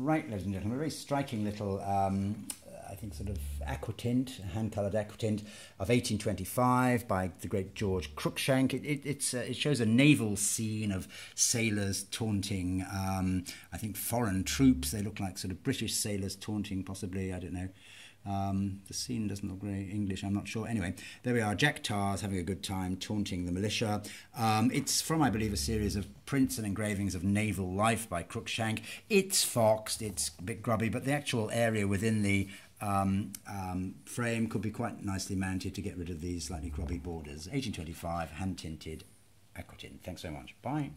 right, ladies and gentlemen, a very striking little, um, I think, sort of aquatint, hand-coloured aquatint of 1825 by the great George Cruikshank. It, it, uh, it shows a naval scene of sailors taunting, um, I think, foreign troops. They look like sort of British sailors taunting, possibly, I don't know. Um, the scene doesn't look very English, I'm not sure. Anyway, there we are. Jack Tars having a good time taunting the militia. Um, it's from, I believe, a series of prints and engravings of naval life by Cruikshank. It's foxed, it's a bit grubby, but the actual area within the um, um, frame could be quite nicely mounted to get rid of these slightly grubby borders. 1825, hand tinted aquatint. Thanks so much. Bye.